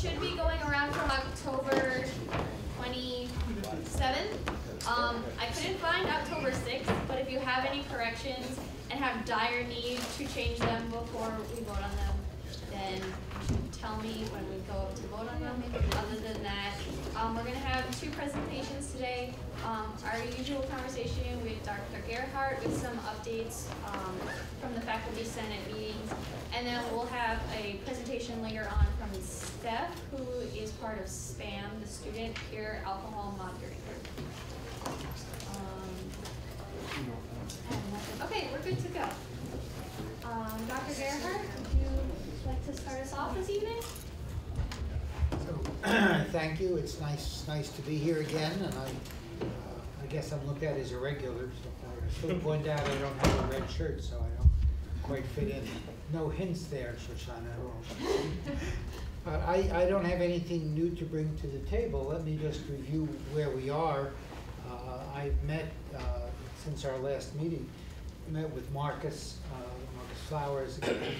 should be going around from October twenty-seventh. Um, I couldn't find October sixth, but if you have any corrections and have dire need to change them before we vote on them, then tell me when we go up to vote on them. Other than that, um, we're gonna have two presentations today. Um, our usual conversation with Dr. Gerhart with some updates, um, from the faculty senate meetings. And then we'll have a presentation later on from Steph, who is part of SPAM, the Student Peer Alcohol Monitoring Group. Um. Okay, we're good to go. Um, Dr. You like to start us off this evening? So, thank you, it's nice, nice to be here again, and I, uh, I guess I'm looked at as a regular, so I should point out I don't have a red shirt, so I don't quite fit in. No hints there, Shoshana, at all. But I, I don't have anything new to bring to the table, let me just review where we are. Uh, I've met, uh, since our last meeting, met with Marcus, uh, Marcus Flowers again.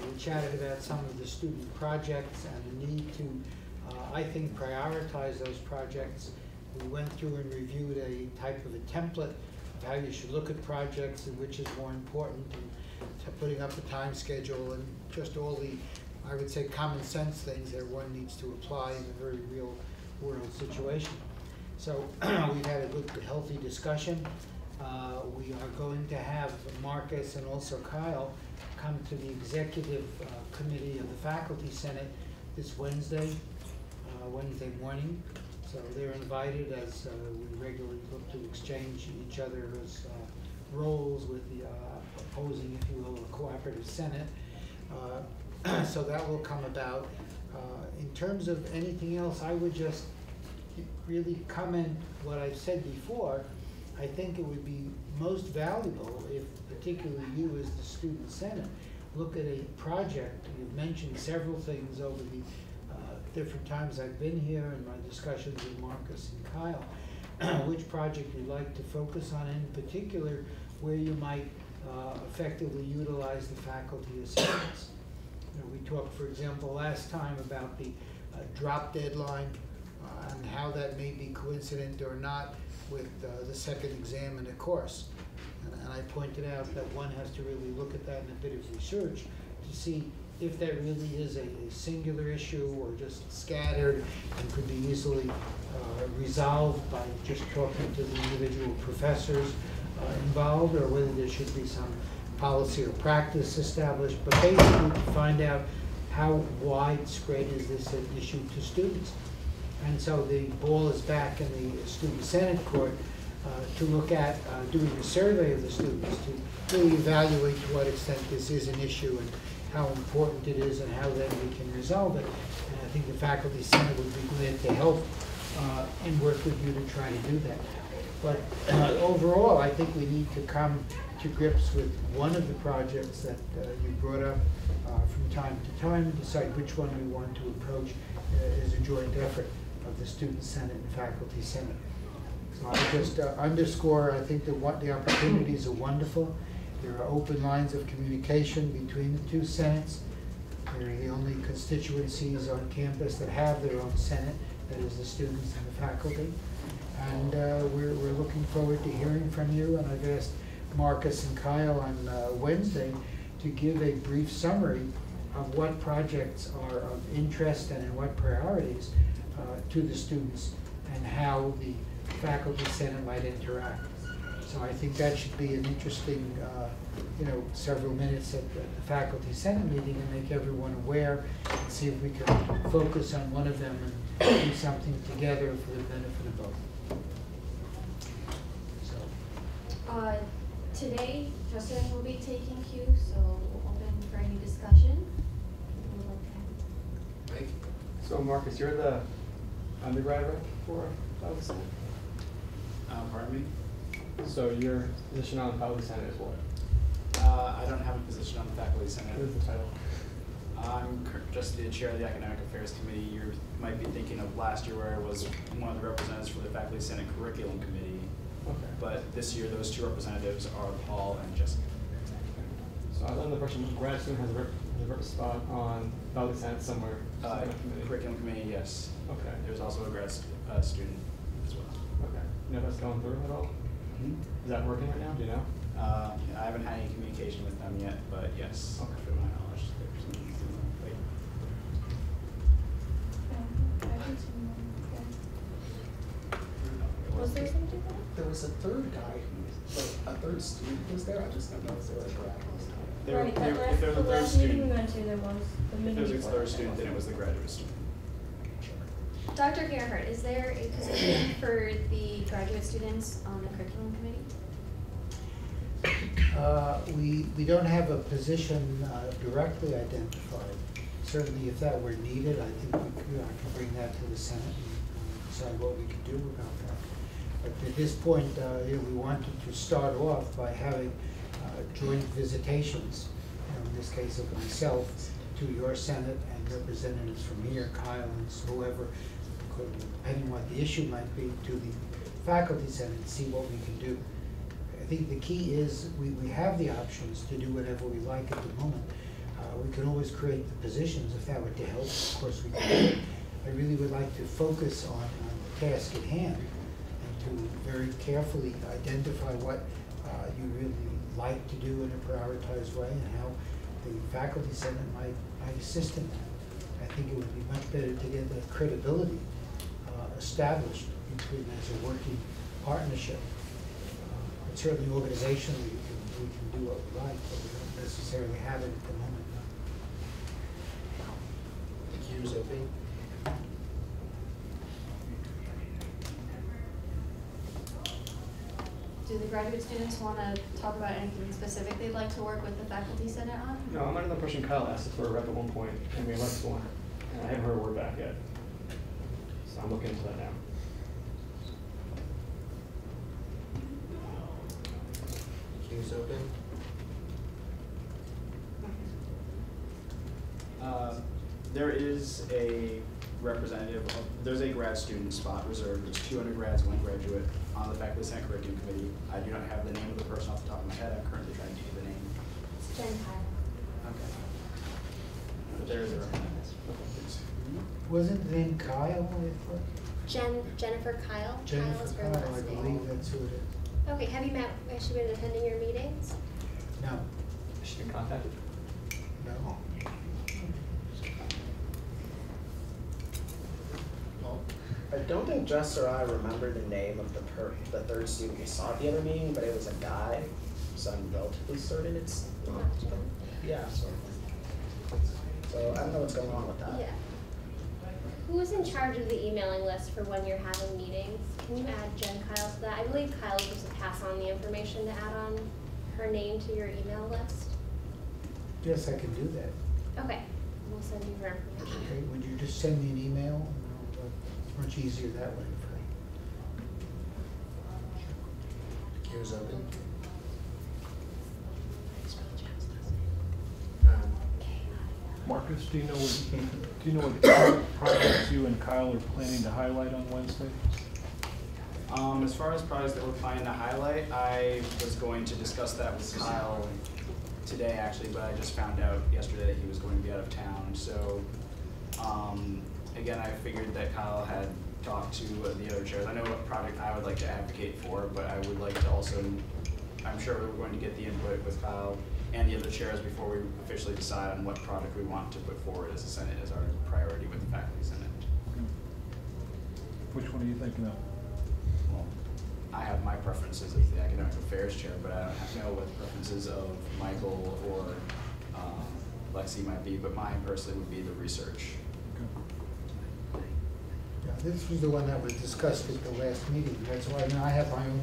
We chatted about some of the student projects and the need to, uh, I think, prioritize those projects. We went through and reviewed a type of a template of how you should look at projects and which is more important and to putting up a time schedule and just all the, I would say, common sense things that one needs to apply in a very real world situation. So we've had a good, healthy discussion. Uh, We are going to have Marcus and also Kyle come to the executive uh, committee of the faculty senate this Wednesday, uh, Wednesday morning. So they're invited as uh, we regularly look to exchange each other's uh, roles with the uh, opposing, if you will, the cooperative senate. So that will come about. In terms of anything else, I would just really comment what I've said before. I think it would be most valuable if particularly you as the student senate look at a project. You've mentioned several things over the uh, different times I've been here and my discussions with Marcus and Kyle. Which project you'd like to focus on in particular, where you might uh, effectively utilize the faculty assistance. You know, we talked, for example, last time about the uh, drop deadline uh, and how that may be coincident or not with uh, the second exam in the course. And- And I pointed out that one has to really look at that in a bit of research to see if that really is a a singular issue or just scattered and could be easily uh, resolved by just talking to the individual professors uh, involved, or whether there should be some policy or practice established, but basically to find out how widespread is this issue to students. And so the ball is back in the student senate court to look at uh, doing a survey of the students, to really evaluate to what extent this is an issue and how important it is and how then we can resolve it. And I think the faculty senate would be glad to help uh, and work with you to try to do that. But uh, overall, I think we need to come to grips with one of the projects that uh, you brought up uh, from time to time, decide which one we want to approach uh, as a joint effort of the student senate and faculty senate. I just uh, underscore, I think that what, the opportunities are wonderful. There are open lines of communication between the two senates. They're the only constituencies on campus that have their own senate, that is the students and the faculty. And uh, we're, we're looking forward to hearing from you, and I've asked Marcus and Kyle on uh, Wednesday to give a brief summary of what projects are of interest and in what priorities uh, to the students and how the faculty senate might interact. So I think that should be an interesting, uh, you know, several minutes at the the faculty senate meeting and make everyone aware and see if we can focus on one of them and do something together for the benefit of both. So, Uh, today, Justin will be taking cue, so we'll open for any discussion. Mike? So Marcus, you're the undergrad rep for Faculty Senate? Uh, pardon me? So your position on the Faculty Senate is what? Uh, I don't have a position on the faculty senate. What is the title? I'm just the chair of the academic affairs committee. You might be thinking of last year where I was one of the representatives for the faculty senate curriculum committee. Okay. But this year, those two representatives are Paul and Jessica. So I was the that grad student has a rep, has a rep spot on faculty senate somewhere. Uh, curriculum committee, yes. Okay, There's also a grad, st- uh, student as well. okay. You know if that's going through at all? Is that working right now, do you know? Uh, I haven't had any communication with them yet, but yes, Okay. to my knowledge, there's something in the plate. Was there something? There was a third guy who, like, a third student was there, I just don't know if there was a grad. There, Right, there, that if last, there's the a third last meeting we student, went to, there was, the if meeting there's a third student, then it was the graduate student. Dr. Gerhart, is there a position for the graduate students on the curriculum committee? Uh, We, we don't have a position uh, directly identified. Certainly, if that were needed, I think we could, I could bring that to the Senate and uh, decide what we could do about that. But at this point, uh, you know, we wanted to start off by having uh, joint visitations, in this case of myself, to your Senate and representatives from here, Kyle and whoever, depending what the issue might be, to the faculty senate, and see what we can do. I think the key is, we, we have the options to do whatever we like at the moment. Uh, we can always create the positions if that were to help, of course we can. I really would like to focus on, on the task at hand and to very carefully identify what, uh, you really like to do in a prioritized way and how the faculty senate might, might assist in that. I think it would be much better to get that credibility, established between as a working partnership. Uh, But certainly organizationally, we can, we can do what we like, but we don't necessarily have it at the moment. The queue's open. Do the graduate students wanna talk about anything specific they'd like to work with the faculty senate on? No, I'm under the impression Kyle asked us for a rep at one point, and we elected one, and I haven't heard a word back yet. So I'm looking into that now. Queue's open. Uh, There is a representative, of- there's a grad student spot reserved, there's two undergrads, one graduate on the faculty senate curriculum committee. I do not have the name of the person off the top of my head, I'm currently trying to get the name. It's Jen Kyle. Okay. But there is a representative. Wasn't the name Kyle, I thought? Jen, Jennifer Kyle. Kyle is her Kyle, last name. believe that's who it is. Okay, have you met, has she been attending your meetings? No, Has she been contacted? no. Well, I don't think Jess or I remember the name of the per, the third student we saw at the other meeting, but it was a guy, so I'm relatively certain it's not. Not Jen. Yeah, so. So I don't know what's going on with that. Yeah. Who is in charge of the emailing list for when you're having meetings? Can you add Jen Kyle to that? I believe Kyle was supposed to pass on the information to add on her name to your email list. Yes, I can do that. Okay, we'll send you her Okay, information. would you just send me an email? It's much easier that way. Queue's open. Marcus, do you know what, do you know what projects you and Kyle are planning to highlight on Wednesday? Um, as far as projects that we're planning to highlight, I was going to discuss that with Kyle today actually, but I just found out yesterday that he was going to be out of town, so, um, again, I figured that Kyle had talked to uh, the other chairs. I know what project I would like to advocate for, but I would like to also, I'm sure we're going to get the input with Kyle and the other chairs before we officially decide on what project we want to put forward as a Senate, as our priority with the faculty senate. Which one are you thinking of? Well, I have my preferences as the academic affairs chair, but I don't have to know what the preferences of Michael or um, Lexi might be, but mine personally would be the research. Yeah, this was the one that was discussed at the last meeting. That's why, I mean, I have my own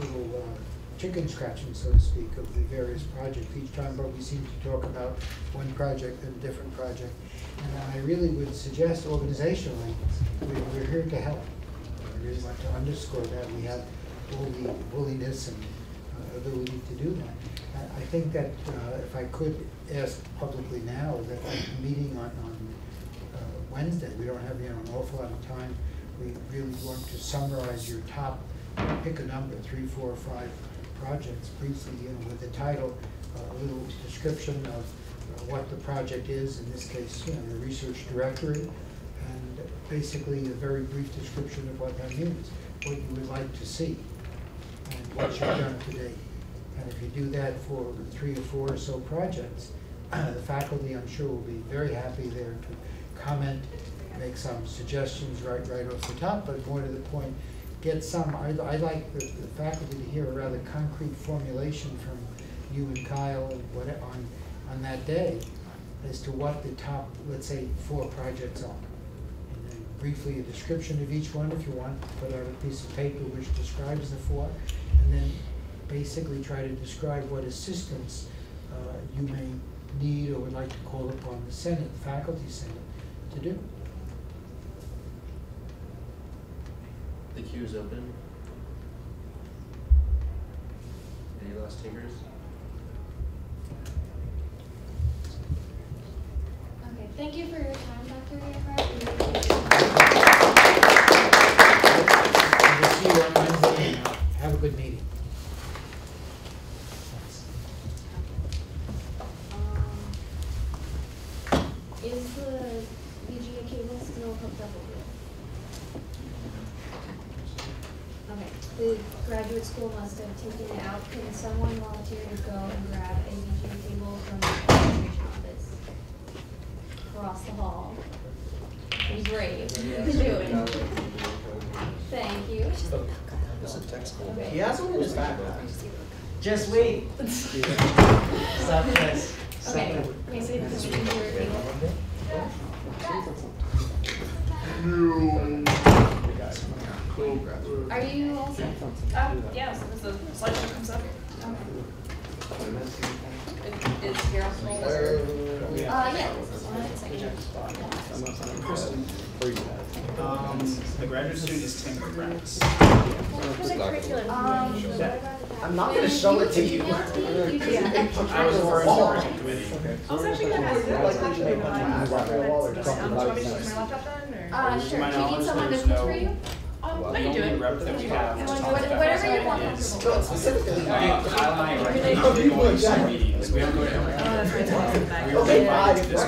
little uh, chicken scratching, so to speak, of the various projects each time, but we seem to talk about one project and a different project. And I really would suggest organizationally, we- we're here to help. I really want to underscore that we have all the willingness and uh, ability to do that. I- think that uh, if I could ask publicly now, that meeting on, on uh, Wednesday, we don't have, you know, an awful lot of time. We really want to summarize your top, pick a number, three, four, five projects briefly, you know, with the title, uh, a little description of uh, what the project is, in this case, you know, the research directorate, and basically a very brief description of what that means, what you would like to see, and what you've done today. And if you do that for three or four or so projects, the faculty, I'm sure, will be very happy there to comment, make some suggestions right, right off the top, but more to the point, get some, I, I like the, the faculty to hear a rather concrete formulation from you and Kyle and what, on, on that day as to what the top, let's say, four projects are. And then briefly a description of each one, if you want, put out a piece of paper which describes the four, and then basically try to describe what assistance uh, you may need or would like to call upon the Senate, the faculty senate, to do. The queue is open. Any last takers? Okay, thank you for your time, Dr. Earhart. Just wait. Stop this. Okay, okay, so this is your cable. Are you all set? Um, yeah, so as the slideshow comes up. It- It's here on the folder. Uh, yeah. this is one section. Kristen, um, the graduate student is Tim Kratz. For the curriculum Um, committee. I'm not gonna show it to you. Email to me, you just- I was referring to the curriculum committee. I was actually gonna ask that. Like, they make one from the wall or Um, do something. you want me to use my laptop? Uh, sure, my do you need someone to there's cook no- for you? Um, Well, I the can do only it. rep that we have to talk What- about whatever you want is, comfortable. Specifically. uh, Kyle and I are right now going to some meetings, we don't go to every. Oh, that's right, that's right. We Okay, only fine, invite if this I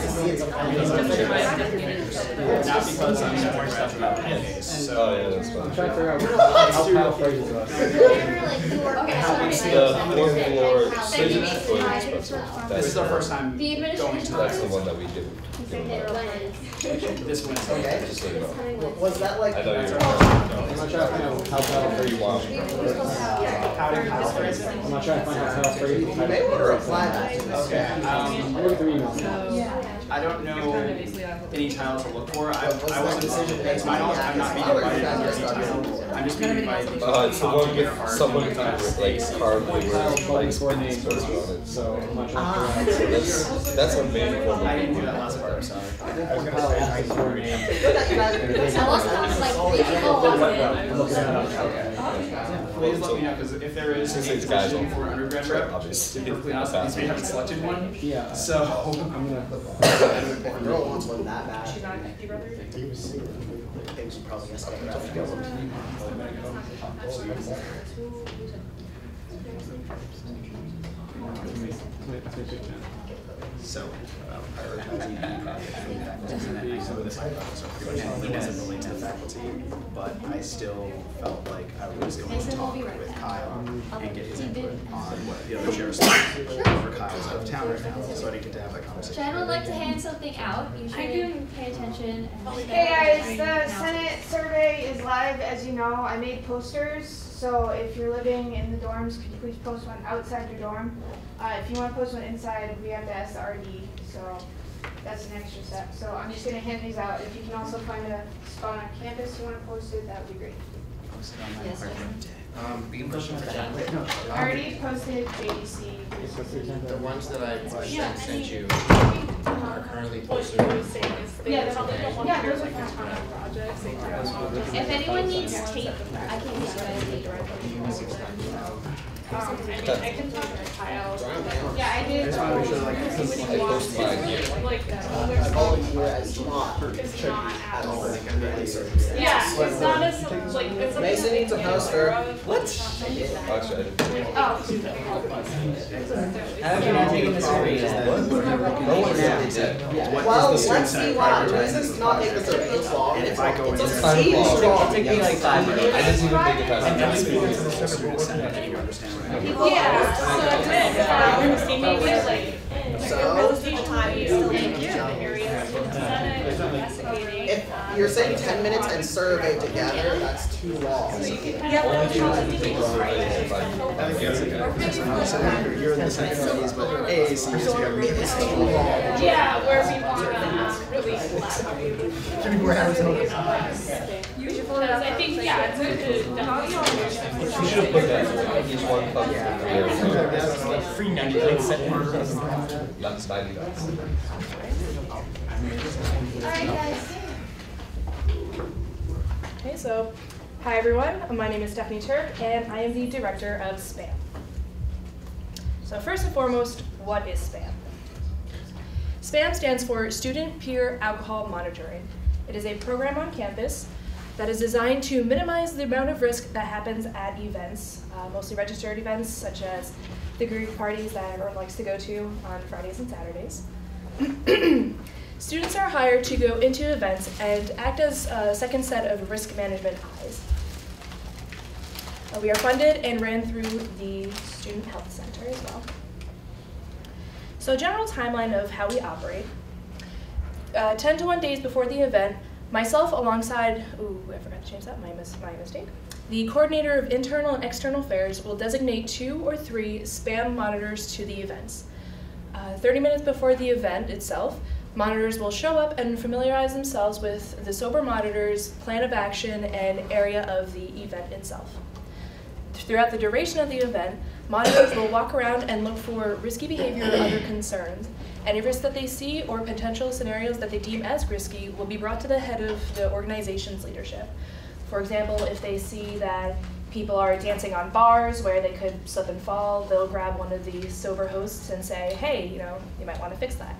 can see it, one. I'm Because fine. I'm Just sure my it's- Not because I'm not stuff about the case, so. Oh, yeah, that's fine. I'm trying to figure out Let's do- how phrases us. Whatever, like, you work Okay, out. sorry. It's the fourth floor Thank you. for This is our first time The going administration to that's the one that we do. This Wednesday. Okay. Just so you know. Was that like? I know you're. I'm not sure if I know how Or you want. Kyle phrase it? I'm not trying to find out how to phrase it. You may want to reply back to this. Okay, um, I'll look at the email. So, I don't know of basically on- any tiles to look for, I, Was I wasn't, decision made it's my knowledge, I'm not being invited to any tile, I'm just being invited to Uh, it's the talk one to with our someone art. like carved the word like spinning on it. So Ah. so that's that's a main form. I didn't do that last part, I'm sorry. I was gonna say, I saw her name. Like three people walk in. Please let me know, cause if there is Since a position for undergrad rep, to be perfectly honest, at least we haven't selected one, Yeah. so. I'm gonna. Girl wants one that bad. She's not a Nike brother? Things would probably escalate after So, um, prioritizing that project, and I know this, I also pretty much handled it as it relates to faculty, but I still felt like I was going to talk with Kyle and get his input on what the other chairs thought, for Kyle's out of town right now, so I didn't get to have that conversation. Jen would like to hand something out, you I should can- pay attention. Hey guys, the Senate survey is live, as you know. I made posters, so if you're living in the dorms, could you please post one outside your dorm? Uh, if you wanna post one inside, we have to ask the RD, so that's an extra step. So I'm just gonna hand these out. If you can also find a spot on campus you wanna post it, that would be great. Yes, sir. Um, we can push them for Jen. I already posted JDC. The ones that I sent, sent you. Are currently posted. Yeah, those are, yeah, those are fine. If anyone needs tape, I can give you guys tape. Um, I mean, I can talk to Kyle. Drown man. Yeah, I did. I just wanna make sure, like, I what post he mine wants. here. Like, Oh, there's year as not It's not at all, as. like under any circumstance. Yeah, it's not as, some- like, it's something Mason that they needs a can be poster. aware of, but it's not something that- Actually, I didn't. Oh. How did you not make it a series then? No one really did. What Well, is the let's student see senate why, prioritizing this is not make this a big long, And it's if I go it's in a there- Time huge clock. long. Take me like five minutes. I didn't even take a time. And then speaking to the whole student senate, and you understand what I mean. Yeah, so that's it, maybe like, So- your presentation time, you still need to the areas of the Senate, investigating. If you're saying ten minutes and survey together, that's too long. Yeah, well, it's not something you can write. I think that's okay. So now, so you're- you're in the senate committees, but AAC is your. It's too long. Yeah, where we want to really collaborate. Because I think, yeah, it's good to definitely. We should have put that, each one comes from there. Free ninety-nine cent burgers. That's ninety bucks. Alright, guys. Okay, so, hi everyone, my name is Stephanie Turk, and I am the director of SPAM. So first and foremost, what is SPAM? SPAM stands for Student Peer Alcohol Monitoring. It is a program on campus that is designed to minimize the amount of risk that happens at events, uh, mostly registered events such as the Greek parties that everyone likes to go to on Fridays and Saturdays. Students are hired to go into events and act as a second set of risk management eyes. Uh, we are funded and ran through the Student Health Center as well. So, general timeline of how we operate. Uh, 10 to 1 days before the event, myself alongside, ooh, I forgot to change that, my, mis- my mistake. The coordinator of internal and external affairs will designate two or three spam monitors to the events. Uh, 30 minutes before the event itself, monitors will show up and familiarize themselves with the sober monitors, plan of action, and area of the event itself. Throughout the duration of the event, monitors will walk around and look for risky behavior or other concerns. Any risks that they see or potential scenarios that they deem as risky will be brought to the head of the organization's leadership. For example, if they see that people are dancing on bars where they could slip and fall, they'll grab one of the sober hosts and say, hey, you know, you might want to fix that.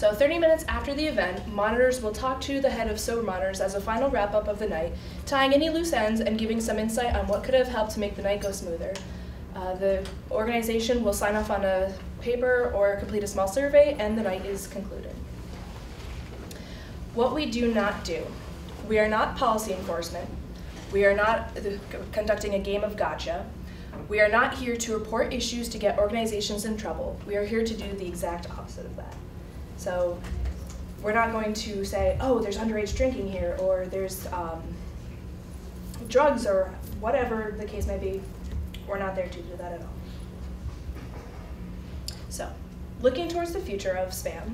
So 30 minutes after the event, monitors will talk to the head of sober monitors as a final wrap up of the night, tying any loose ends and giving some insight on what could have helped to make the night go smoother. Uh, the organization will sign off on a paper or complete a small survey, and the night is concluded. What we do not do. We are not policy enforcement. We are not uh, conducting a game of gotcha. We are not here to report issues to get organizations in trouble. We are here to do the exact opposite of that. So we're not going to say, oh, there's underage drinking here, or there's um, drugs, or whatever the case may be. We're not there to do that at all. So, looking towards the future of spam,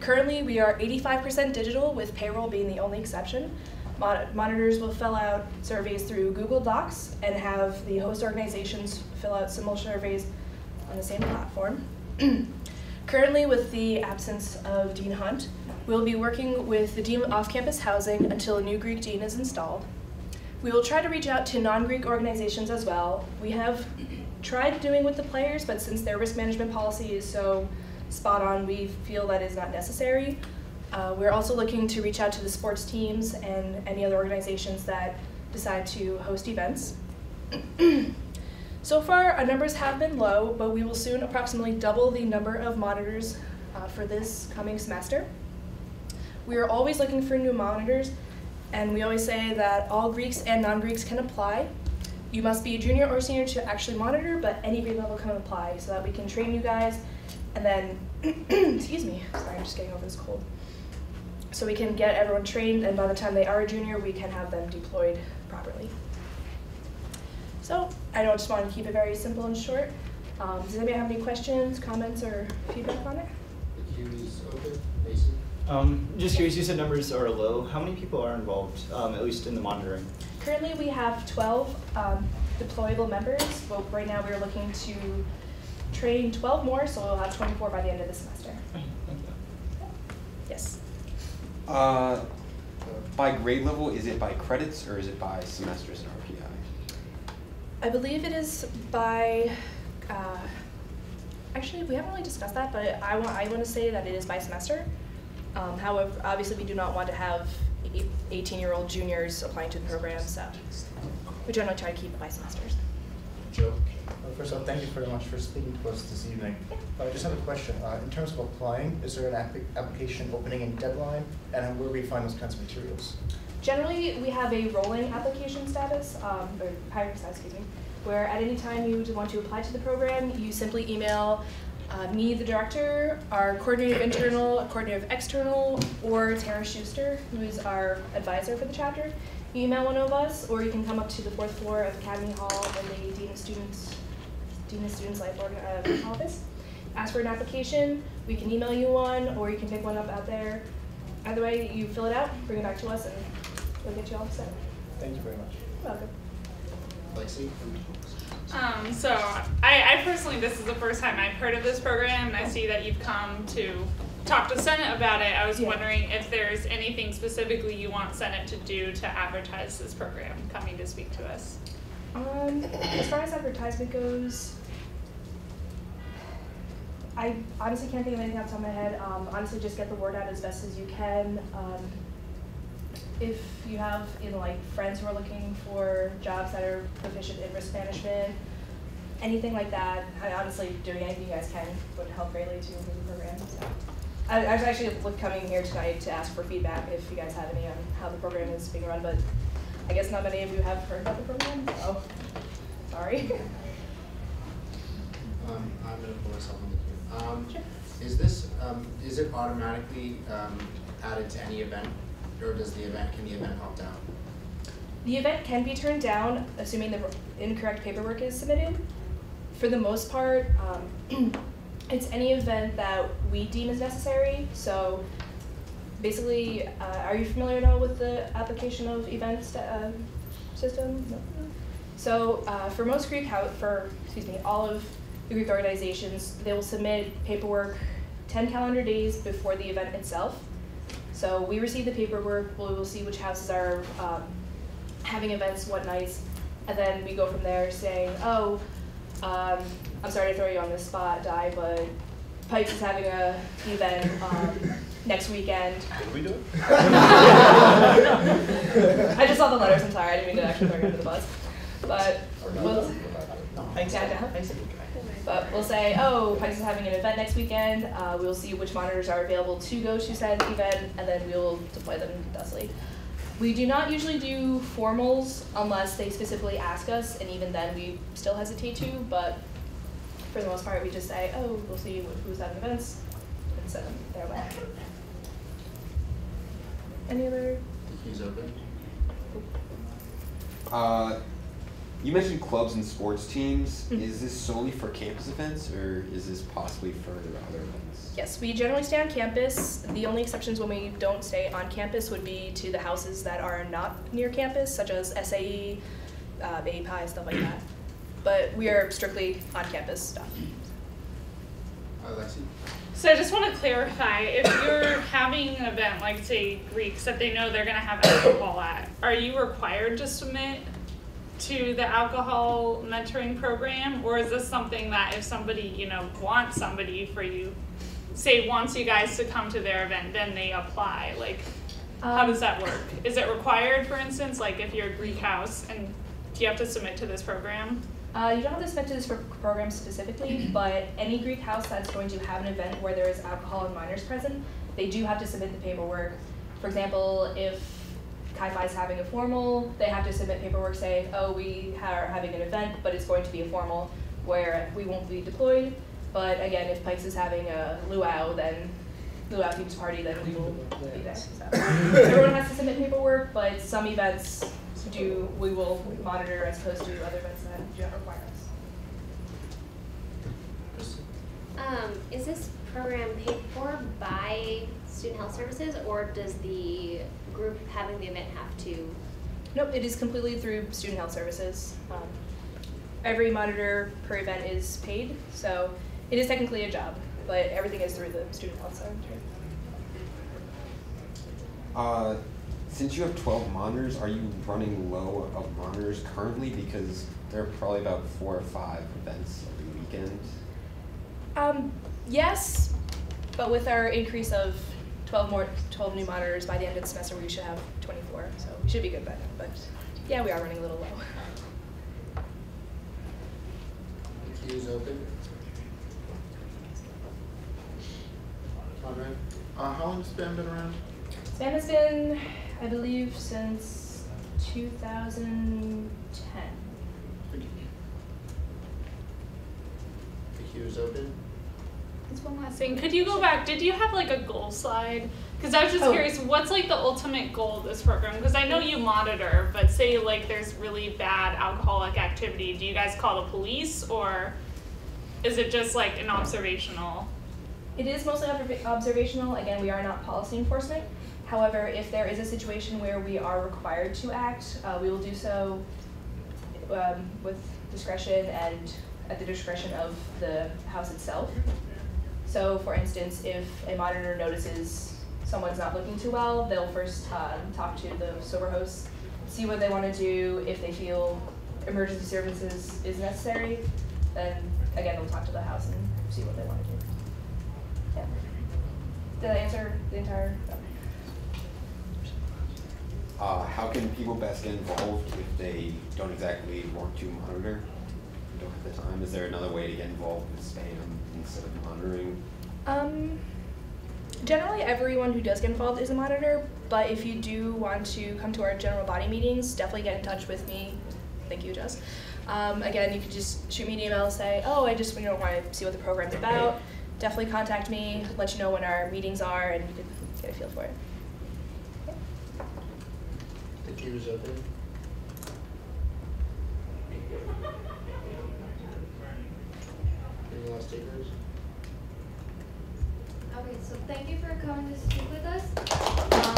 currently we are 85% digital, with payroll being the only exception. Mon- monitors will fill out surveys through Google Docs and have the host organizations fill out similar surveys on the same platform. Currently, with the absence of Dean Hunt, we'll be working with the Dean of off-campus housing until a new Greek dean is installed. We will try to reach out to non-Greek organizations as well. We have tried doing with the players, but since their risk management policy is so spot on, we feel that is not necessary. Uh, we're also looking to reach out to the sports teams and any other organizations that decide to host events. so far, our numbers have been low, but we will soon approximately double the number of monitors uh, for this coming semester. We are always looking for new monitors, and we always say that all Greeks and non-Greeks can apply. You must be a junior or senior to actually monitor, but any grade level can apply so that we can train you guys and then, excuse me, sorry, I'm just getting over this cold. So we can get everyone trained, and by the time they are a junior, we can have them deployed properly. So I know I just wanted to keep it very simple and short. Um, does anybody have any questions, comments, or feedback on it? Um, just curious, you said numbers are low. How many people are involved, um, at least in the monitoring? Currently, we have 12 um, deployable members, but right now we're looking to train 12 more, so we'll have 24 by the end of the semester. Yes. Uh, by grade level, is it by credits or is it by semesters and RPI? I believe it is by, uh, actually, we haven't really discussed that, but I want, I want to say that it is by semester. Um, however, obviously, we do not want to have eighteen-year-old juniors applying to the program, so we generally try to keep it by semesters. Joe, uh, first of all, thank you very much for speaking to us this evening. I just have a question. Uh, in terms of applying, is there an applic- application opening and deadline? And where do we find those kinds of materials? Generally, we have a rolling application status, um, or hiring status, excuse me, where at any time you want to apply to the program, you simply email uh, me, the director, our coordinator of internal, coordinator of external, or Tara Schuster, who is our advisor for the chapter. You email one of us, or you can come up to the fourth floor of Academy Hall in the Dean of Students, Dean of Students Life uh, office. Ask for an application. We can email you one, or you can pick one up out there. Either way, you fill it out, bring it back to us, and we'll get you all set. Thank you very much. Welcome. Lexi? Um, so I, I personally, this is the first time I've heard of this program, and I see that you've come to talk to Senate about it. I was Yeah. wondering if there's anything specifically you want Senate to do to advertise this program, coming to speak to us. Um, as far as advertisement goes, I honestly can't think of anything off the top of my head. Um, honestly, just get the word out as best as you can. Um, if you have, you know, like friends who are looking for jobs that are proficient in risk management, anything like that, I honestly doing anything you guys can would help greatly to improve the program. So. I, I was actually coming here tonight to ask for feedback if you guys have any on how the program is being run, but I guess not many of you have heard about the program, so sorry. Um, I'm gonna pull myself on the queue. Um, Sure. is this, um, is it automatically, um, added to any event? Or does the event, can the event opt out? The event can be turned down, assuming the incorrect paperwork is submitted. For the most part, um, it's any event that we deem as necessary. So basically, uh, are you familiar at all with the application of events uh, system? No? So uh, for most Greek for excuse me, all of the Greek organizations, they will submit paperwork 10 calendar days before the event itself. So we receive the paperwork, we will see which houses are um, having events, what nights, and then we go from there saying, oh, um, I'm sorry to throw you on the spot, Di, but Pikes is having a event um, next weekend. Did we do it? I just saw the letters, I'm sorry, I didn't mean to actually throw you under the bus. But we'll, Pikes, Yeah, yeah. Pikes a good guy. but we'll say, oh, Pikes is having an event next weekend. Uh, we'll see which monitors are available to go to said event, and then we'll deploy them thusly. We do not usually do formals unless they specifically ask us, and even then we still hesitate to. But for the most part, we just say, oh, we'll see wh- who's having events, and send them their way. Any other? He's open. Uh, you mentioned clubs and sports teams. Mhm. Is this solely for campus events, or is this possibly for other events? Yes, we generally stay on campus. The only exceptions when we don't stay on campus would be to the houses that are not near campus, such as SAE, uh, API, stuff like that. But we are strictly on campus stuff. Uh, Lexi? So I just want to clarify, if you're having an event like say Greeks that they know they're gonna have alcohol at, are you required to submit to the alcohol mentoring program? Or is this something that if somebody, you know, wants somebody for you, say wants you guys to come to their event, then they apply, like, how Um, does that work? Is it required, for instance, like if you're a Greek house and do you have to submit to this program? Uh, you don't have to submit to this pro- program specifically, but any Greek house that's going to have an event where there is alcohol and minors present, they do have to submit the paperwork. For example, if Chi Phi is having a formal, they have to submit paperwork saying, oh, we are having an event, but it's going to be a formal where we won't be deployed. But again, if Pikes is having a luau, then luau team's party, then we will be there. So everyone has to submit paperwork, but some events do we will monitor as opposed to other events that do not require us. Um, is this program paid for by Student Health Services, or does the group having the event have to? Nope, it is completely through Student Health Services. Um, every monitor per event is paid, so it is technically a job, but everything is through the Student Health Center. Uh, since you have twelve monitors, are you running low of monitors currently? Because there are probably about four or five events every weekend. Um, yes, but with our increase of 12 more, 12 new monitors by the end of the semester, we should have 24. So we should be good by then. But yeah, we are running a little low. The Queue is open. Conrad? Uh, how long has SPAM been around? SPAM has been, I believe, since 2010. Thank you. The queue is open. That's one last thing. Could you go back? Did you have like a goal slide? Because I was just Oh. curious, what's like the ultimate goal of this program? Because I know you monitor, but say like there's really bad alcoholic activity, do you guys call the police or is it just like an observational? It is mostly observa- observational. Again, we are not policy enforcement. However, if there is a situation where we are required to act, uh, we will do so um, with discretion and at the discretion of the house itself. So, for instance, if a monitor notices someone's not looking too well, they'll first um, talk to the sober host, see what they want to do. If they feel emergency services is necessary, then again, they'll talk to the house and see what they want to do. Yeah. Did I answer the entire? Uh, how can people best get involved if they don't exactly want to monitor? Don't have the time. Is there another way to get involved with spam instead of monitoring? Um, generally, everyone who does get involved is a monitor, but if you do want to come to our general body meetings, definitely get in touch with me. Thank you, Jess. Um, again, you could just shoot me an email, say, oh, I just you know, want to see what the program's about. Definitely contact me, let you know when our meetings are, and you can get a feel for it. The queue is open. Any last takers? Okay, so thank you for coming to speak with us. Um,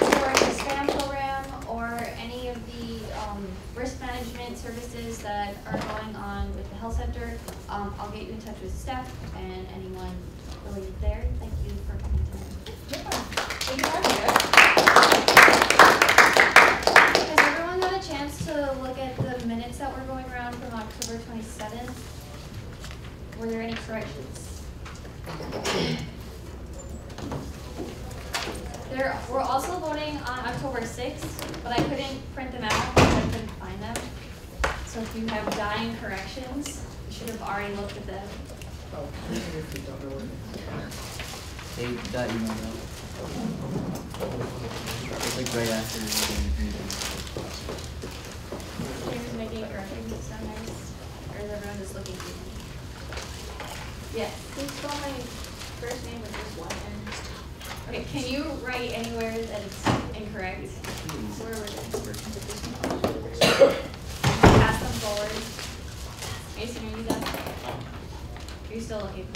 For the SPAM program or any of the um, risk management services that are going on with the health center, um, I'll get you in touch with Steph and anyone related there. Thank you for coming tonight. Thank you for having us. Has everyone had a chance to look at the minutes that were going around from October twenty-seventh? Were there any corrections? There, we're also voting on October sixth, but I couldn't print them out because I couldn't find them. So if you have dying corrections, you should have already looked at them. They got emailed out. It's like right after the meeting. Here's making corrections, sound nice? Or is everyone just looking through them? Yes, please spell my first name with just one N. Okay, can you write anywhere that it's incorrect? Where were they? Pass them forward. Mason, are you done? Are you still looking?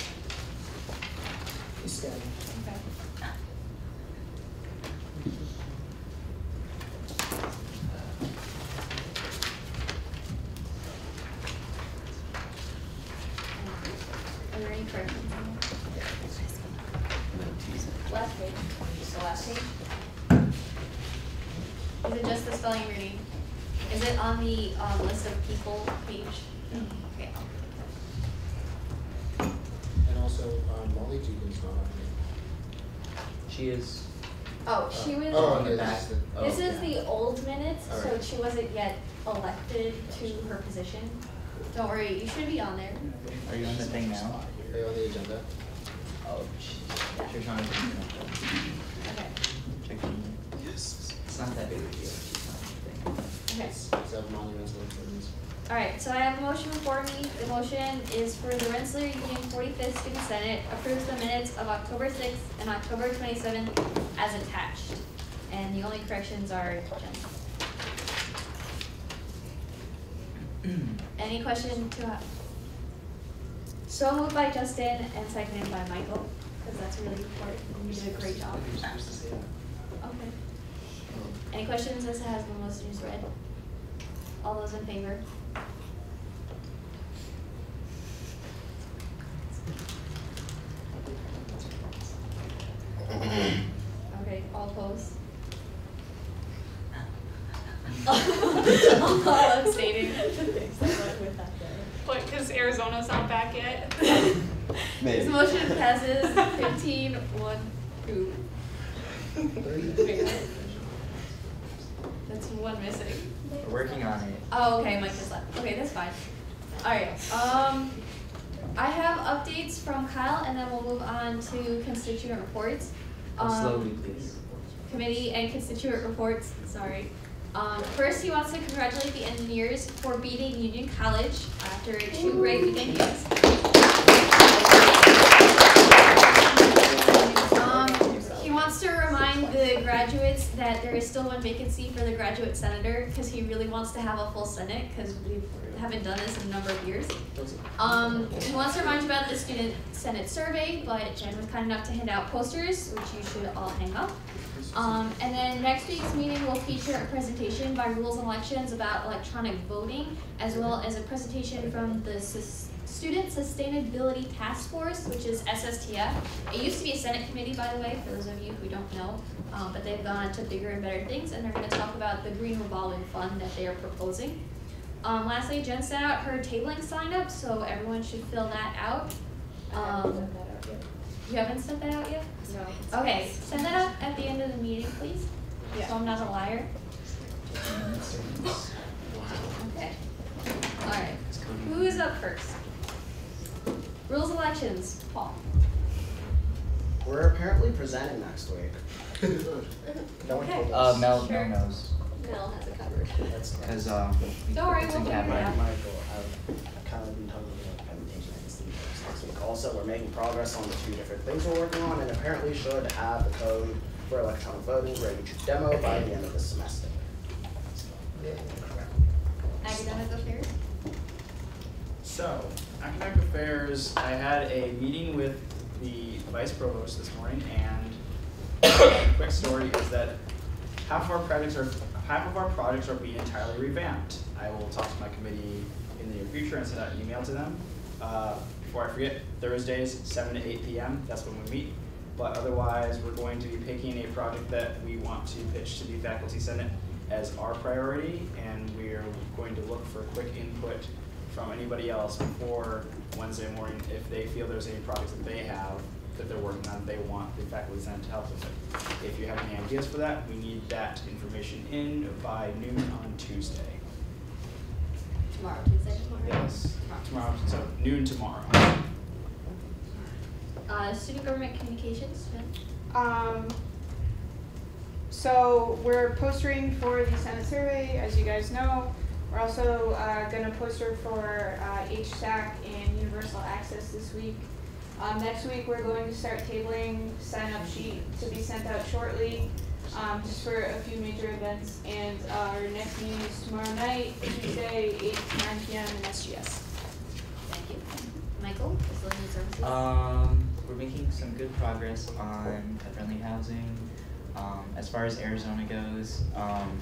He's scanning. Okay. Are there any corrections on there? Last page, just the last page. Is it just the spelling and reading? Is it on the, um, list of people page? Okay. And also, um, Molly Dugan's not on here. She is. Oh, she was. Oh, on okay, the this back. is the- Oh, This is okay. the old minutes, so she wasn't yet elected to her position. Don't worry, you should be on there. Are you on the thing now? Are you on the agenda? Oh, she's, she's on the thing. Okay. Check the email. Yes. It's not that big of a deal. She's on the thing. Okay. Seven monumental importance. Alright, so I have a motion before me. The motion is for the Rensselaer Union Forty-Fifth Student Senate approves the minutes of October sixth and October twenty-seventh as attached. And the only corrections are Jen. Any question to, ha- so moved by Justin and seconded by Michael, because that's really important. You did a great job. Okay. Any questions as has the motion is read? All those in favor? Okay, All opposed? All abstaining. What, cause Arizona's not back yet? Maybe. This motion passes fifteen, one, two. That's one missing. We're working on it. Oh, okay, Mike just left. Okay, that's fine. Alright, um, I have updates from Kyle and then we'll move on to constituent reports. Um, Slowly, please. Committee and constituent reports, sorry. Um, first, he wants to congratulate the engineers for beating Union College after two great weekend. Um, he wants to remind the graduates that there is still one vacancy for the graduate senator, because he really wants to have a full senate, because we haven't done this in a number of years. Um, he wants to remind you about the student senate survey, but Jen was kind enough to hand out posters, which you should all hang up. Um, and then next week's meeting will feature a presentation by Rules and Elections about electronic voting, as well as a presentation from the Sus- Student Sustainability Task Force, which is SSTF. It used to be a Senate committee, by the way, for those of you who don't know, um, but they've gone to bigger and better things, and they're gonna talk about the green revolving fund that they are proposing. Um, lastly, Jen sent out her tabling sign up, so everyone should fill that out. Um, you haven't sent that out yet? No. Okay, send that out at the end of the meeting, please. Yeah. So I'm not a liar. Okay. Alright, who is up first? Rules elections, Paul. We're apparently presenting next week. No one Okay. told Uh, us. Mel, Sure. Mel knows, Mel has it covered. That's cause, um, Don't worry, it's we'll in figure it out. Michael, I've I've kind of been talking about presentation at the next week. Also, we're making progress on the two different things we're working on, and apparently should have the code for electronic voting ready to demo by the end of the semester. Academic affairs? So, academic affairs, I had a meeting with the vice provost this morning and a quick story is that half of our projects are, half of our projects are being entirely revamped. I will talk to my committee in the near future and send out an email to them. Uh, before I forget, Thursdays, seven to eight P M, that's when we meet. But otherwise, we're going to be picking a project that we want to pitch to the faculty senate as our priority, and we're going to look for quick input from anybody else before Wednesday morning if they feel there's any projects that they have that they're working on, they want the faculty senate to help with. If you have any ideas for that, we need that information in by noon on Tuesday. Tomorrow, Tuesday, tomorrow? Yes, tomorrow, so noon tomorrow. Uh, student government communications, Um, so we're postering for the Senate survey, as you guys know. We're also uh, gonna poster for uh, HSAC and universal access this week. Um, next week, we're going to start tabling sign-up sheet to be sent out shortly, um, just for a few major events. And our next meeting is tomorrow night, Tuesday, eight to nine P M in SGS. Thank you. Michael, facility services? Um, we're making some good progress on pet-friendly housing. Um, as far as Arizona goes, um,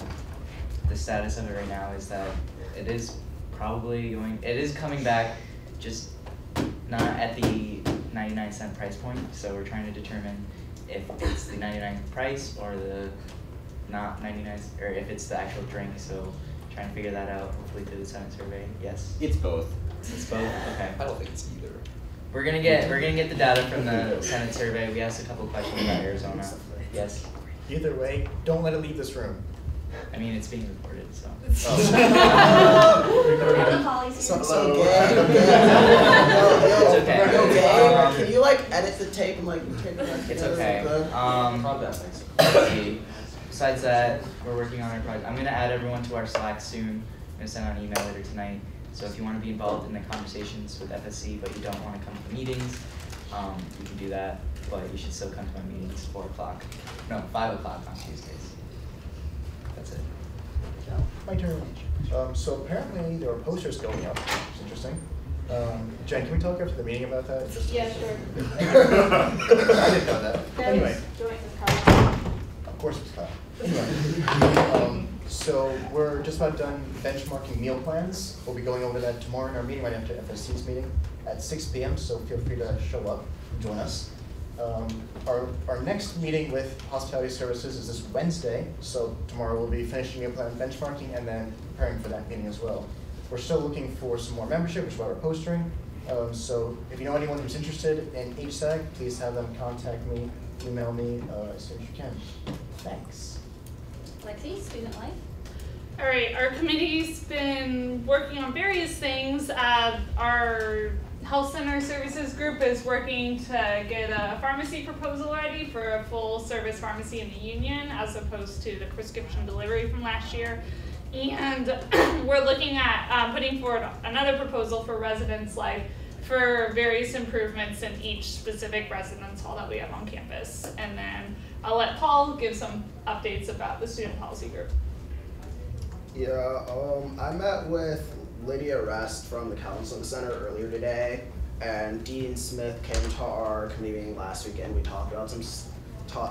the status of it right now is that it is probably going, it is coming back, just not at the ninety-nine cent price point, so we're trying to determine if it's the ninety-nine price or the not ninety-nine, or if it's the actual drink, so trying to figure that out, hopefully through the Senate survey, yes. It's both. It's both, okay. I don't think it's either. We're gonna get, we're gonna get the data from the Senate survey, we asked a couple questions about Arizona, yes, Either way, don't let it leave this room. I mean, it's being recorded, so. Other policies? So, Hello. so Gabe, Gabe, yo, yo, It's okay. yo, Gabe, Um, can you like edit the tape and like take like It's you know, okay, good? um, let's see. Besides that, we're working on our project, I'm gonna add everyone to our Slack soon, I'm gonna send out an email later tonight. So if you wanna be involved in the conversations with FSC, but you don't wanna come to meetings, um, you can do that, but you should still come to my meetings, four o'clock, no, five o'clock on Tuesdays. That's it. My turn. Um, so apparently there are posters going up, which is interesting. Um, Jen, can we talk after the meeting about that? Just- Yeah, sure. I didn't know that. That Anyway. is joint with Carl. Of course it's Kyle. Anyway, um, so we're just about done benchmarking meal plans. We'll be going over that tomorrow in our meeting right after FSC's meeting at six P M, so feel free to show up and join us. Um, our, our next meeting with Hospitality Services is this Wednesday, so tomorrow we'll be finishing up plan benchmarking and then preparing for that meeting as well. We're still looking for some more membership, which is why we're postering. Um, so if you know anyone who's interested in HSAC, please have them contact me, email me uh, as soon as you can. Thanks. Lexi, student life? All right, our committee's been working on various things. Uh, our health center services group is working to get a pharmacy proposal ready for a full service pharmacy in the union as opposed to the prescription delivery from last year. And we're looking at uh, putting forward another proposal for residence life for various improvements in each specific residence hall that we have on campus. And then I'll let Paul give some updates about the student policy group. Yeah, um, I met with Lydia Rest from the Counseling Center earlier today, and Dean Smith came to our committee meeting last week, and we talked about some,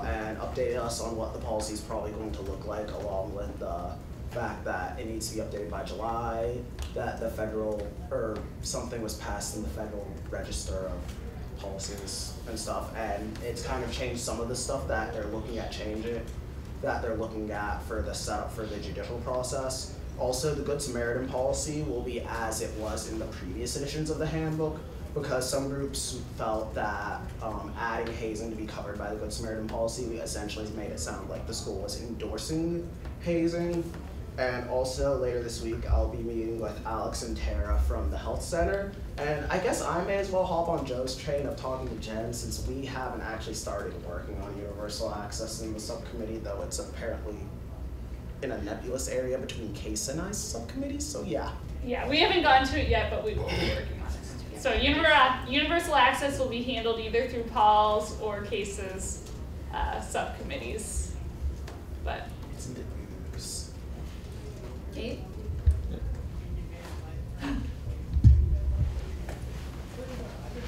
and updated us on what the policy is probably going to look like, along with the fact that it needs to be updated by July, that the federal, or something was passed in the federal register of policies and stuff, and it's kind of changed some of the stuff that they're looking at changing, that they're looking at for the setup for the judicial process. Also, the Good Samaritan policy will be as it was in the previous editions of the handbook, because some groups felt that um, adding hazing to be covered by the Good Samaritan policy essentially made it sound like the school was endorsing hazing. And also later this week, I'll be meeting with Alex and Tara from the health center. And I guess I may as well hop on Joe's train of talking to Jen since we haven't actually started working on universal access in the subcommittee, though it's apparently in a nebulous area between Case and I's subcommittees. So yeah. Yeah, we haven't gotten to it yet, but we will be working on it. So univer- universal access will be handled either through Paul's or Case's uh, subcommittees. But It's in the news. Dave?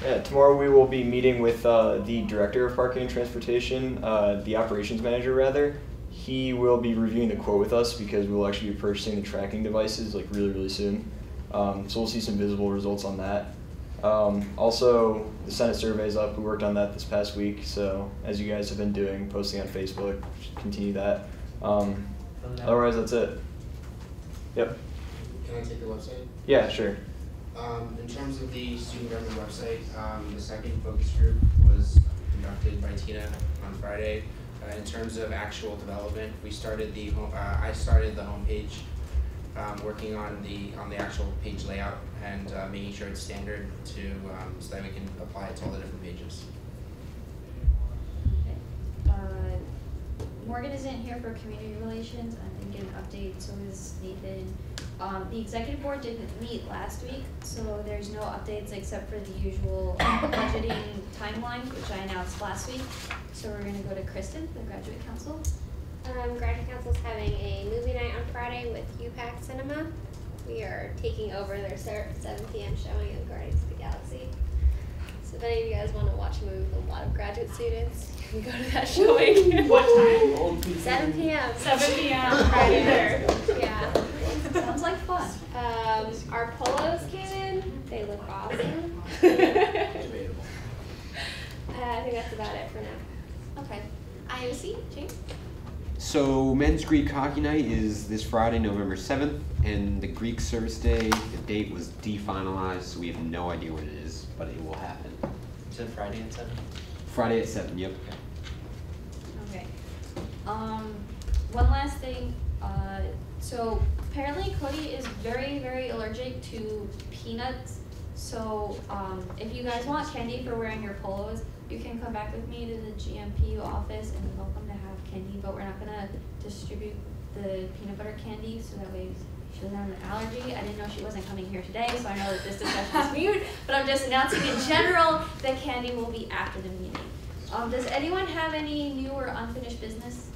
Yeah, tomorrow we will be meeting with uh, the director of parking and transportation, uh, the operations manager rather. He will be reviewing the quote with us because we will actually be purchasing the tracking devices like really really soon. Um, so we'll see some visible results on that. Um, also, the Senate survey is up. We worked on that this past week. So as you guys have been doing, posting on Facebook, continue that. Um, otherwise, that's it. Yep. Can I take the website? Yeah, sure. Um, in terms of the student government website, um, the second focus group was conducted by Tina on Friday. In terms of actual development, we started the, home- uh, I started the homepage, um, working on the, on the actual page layout and, uh, making sure it's standard to, um, so that we can apply it to all the different pages. Uh, Morgan isn't here for community relations, I get an update, so is Nathan. Um, the executive board didn't meet last week, so there's no updates except for the usual budgeting timeline, which I announced last week. So we're gonna go to Kristen, the graduate council. Um, graduate is having a movie night on Friday with UPAC Cinema. We are taking over their seven PM showing of Guardians of the Galaxy. So if any of you guys wanna watch a movie with a lot of graduate students, you can go to that showing. What time? Seven PM. 7 p.m. Friday there. Yeah. Sounds like fun. Um, our polos came in, they look awesome. Debatable. Uh, I think that's about it for now. Okay. IOC, James? So men's Greek hockey night is this Friday, November seventh, and the Greek service day, the date was definalized, so we have no idea what it is, but it will happen. Is it Friday at seven? Friday at seven, yep. Okay. Um, one last thing, uh, so apparently Cody is very, very allergic to peanuts. So, um, if you guys want candy for wearing your polos, you can come back with me to the GMPU office and you're welcome to have candy, but we're not gonna distribute the peanut butter candy, so that way she doesn't have an allergy. I didn't know she wasn't coming here today, so I know that this discussion is mute, but I'm just announcing in general that candy will be after the meeting. Um, does anyone have any new or unfinished business?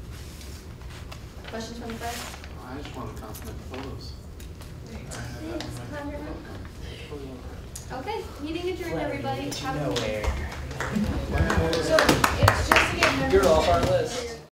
Questions from the press? I just want to compliment the photos. Okay, meeting adjourned, everybody. Have a good So it's just to get members. You're off our list.